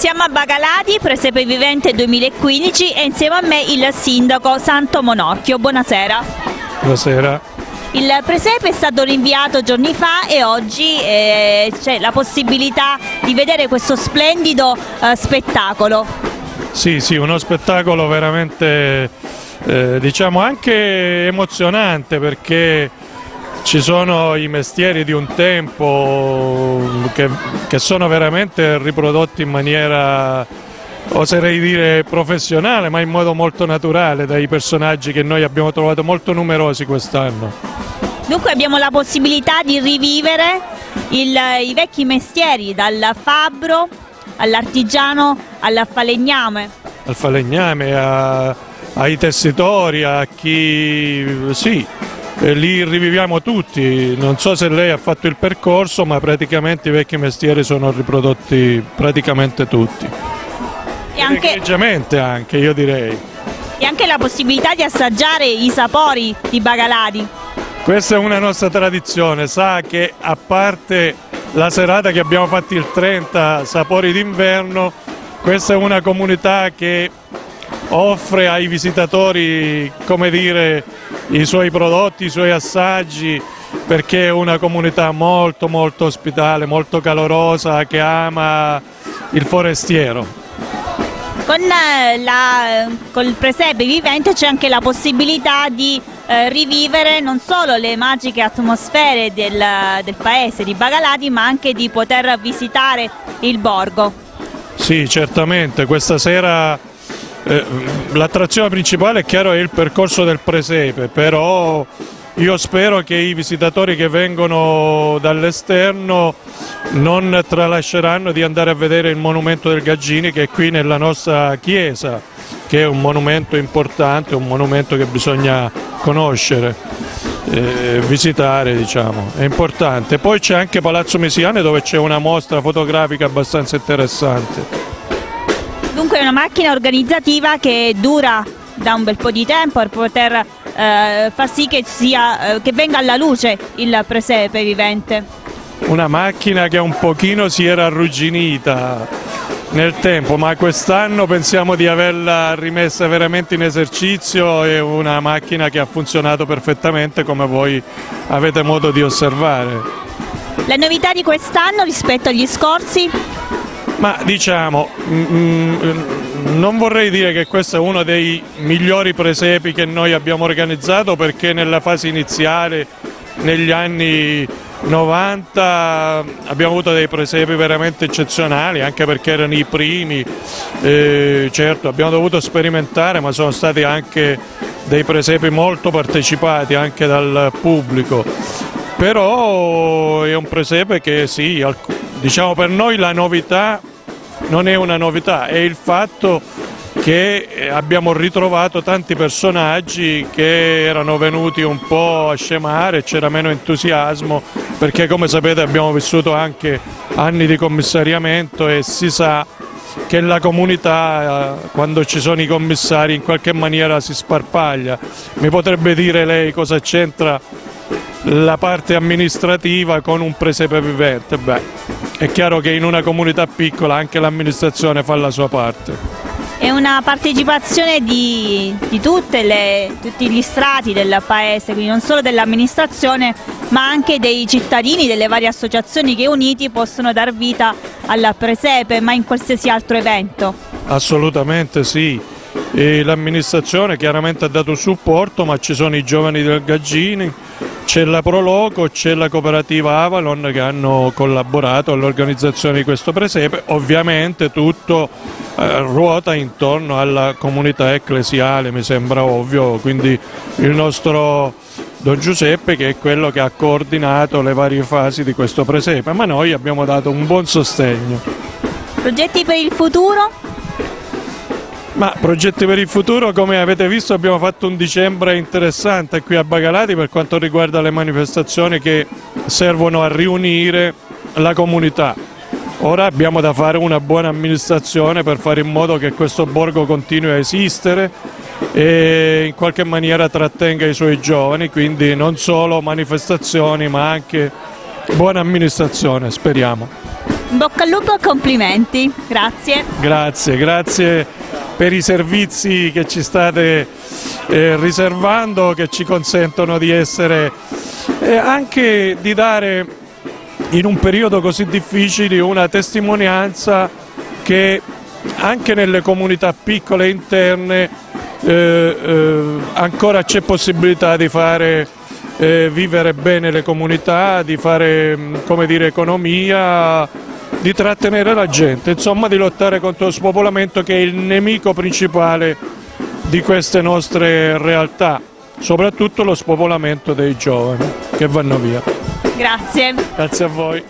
Siamo a Bagalati, Presepe Vivente 2015 e insieme a me il sindaco Santo Monorchio. Buonasera. Buonasera. Il presepe è stato rinviato giorni fa e oggi eh, c'è la possibilità di vedere questo splendido eh, spettacolo. Sì, sì, uno spettacolo veramente eh, diciamo anche emozionante perché ci sono i mestieri di un tempo che, che sono veramente riprodotti in maniera oserei dire professionale ma in modo molto naturale dai personaggi che noi abbiamo trovato molto numerosi quest'anno. Dunque abbiamo la possibilità di rivivere il, i vecchi mestieri dal fabbro all'artigiano al falegname. Al falegname, a, ai tessitori, a chi... sì, e li riviviamo tutti, non so se lei ha fatto il percorso ma praticamente i vecchi mestieri sono riprodotti praticamente tutti. E anche, anche io direi. E anche la possibilità di assaggiare i sapori di Bagalati. Questa è una nostra tradizione, sa che a parte la serata che abbiamo fatto il 30 Sapori d'inverno, questa è una comunità che offre ai visitatori, come dire, i suoi prodotti, i suoi assaggi, perché è una comunità molto molto ospitale, molto calorosa, che ama il forestiero. Con, eh, la, con il presepe vivente c'è anche la possibilità di eh, rivivere non solo le magiche atmosfere del, del paese di Bagalati ma anche di poter visitare il borgo. Sì, certamente, questa sera l'attrazione principale è chiaro è il percorso del presepe, però io spero che i visitatori che vengono dall'esterno non tralasceranno di andare a vedere il monumento del Gaggini che è qui nella nostra chiesa, che è un monumento importante, un monumento che bisogna conoscere, eh, visitare diciamo, è importante. Poi c'è anche Palazzo Mesiane dove c'è una mostra fotografica abbastanza interessante. È una macchina organizzativa che dura da un bel po' di tempo per poter eh, far sì che, sia, eh, che venga alla luce il presepe vivente. Una macchina che un pochino si era arrugginita nel tempo, ma quest'anno pensiamo di averla rimessa veramente in esercizio, è una macchina che ha funzionato perfettamente come voi avete modo di osservare. La novità di quest'anno rispetto agli scorsi? Ma diciamo, mm, mm, non vorrei dire che questo è uno dei migliori presepi che noi abbiamo organizzato perché nella fase iniziale, negli anni 90, abbiamo avuto dei presepi veramente eccezionali anche perché erano i primi, eh, certo abbiamo dovuto sperimentare ma sono stati anche dei presepi molto partecipati anche dal pubblico, però è un presepe che sì, diciamo per noi la novità non è una novità, è il fatto che eh, abbiamo ritrovato tanti personaggi che erano venuti un po' a scemare, c'era meno entusiasmo perché come sapete abbiamo vissuto anche anni di commissariamento e si sa che la comunità eh, quando ci sono i commissari in qualche maniera si sparpaglia. Mi potrebbe dire lei cosa c'entra la parte amministrativa con un presepe vivente? Beh, è chiaro che in una comunità piccola anche l'amministrazione fa la sua parte. È una partecipazione di, di le, tutti gli strati del paese, quindi non solo dell'amministrazione ma anche dei cittadini, delle varie associazioni che uniti possono dar vita alla presepe ma in qualsiasi altro evento. Assolutamente sì, l'amministrazione chiaramente ha dato supporto ma ci sono i giovani del Gaggini, c'è la Proloco, c'è la cooperativa Avalon che hanno collaborato all'organizzazione di questo presepe, ovviamente tutto eh, ruota intorno alla comunità ecclesiale, mi sembra ovvio, quindi il nostro Don Giuseppe che è quello che ha coordinato le varie fasi di questo presepe, ma noi abbiamo dato un buon sostegno. Progetti per il futuro? Ma progetti per il futuro, come avete visto abbiamo fatto un dicembre interessante qui a Bagalati per quanto riguarda le manifestazioni che servono a riunire la comunità. Ora abbiamo da fare una buona amministrazione per fare in modo che questo borgo continui a esistere e in qualche maniera trattenga i suoi giovani, quindi non solo manifestazioni ma anche buona amministrazione, speriamo. In bocca al lupo, complimenti, grazie. Grazie, grazie per i servizi che ci state eh, riservando, che ci consentono di essere eh, anche di dare in un periodo così difficile una testimonianza che anche nelle comunità piccole e interne eh, eh, ancora c'è possibilità di fare eh, vivere bene le comunità, di fare come dire, economia, di trattenere la gente, insomma di lottare contro lo spopolamento che è il nemico principale di queste nostre realtà, soprattutto lo spopolamento dei giovani che vanno via. Grazie. Grazie a voi.